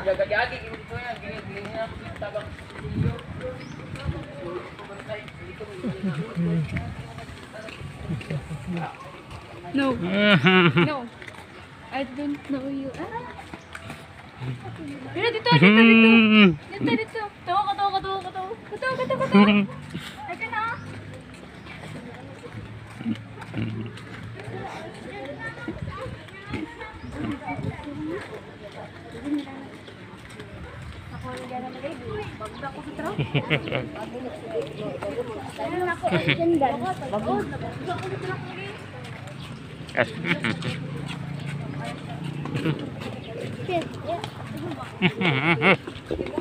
Gagagagi, hindi ko yan. Gini, gini niya. Tabang. No. No. I don't know you. Ah. Dito, dito, dito, dito. Dito, dito. Tawa ka, tawa ka, tawa ka, tawa ka. Tawa ka, tawa ka, tawa ka. Ay ka na. Ako, Yeah.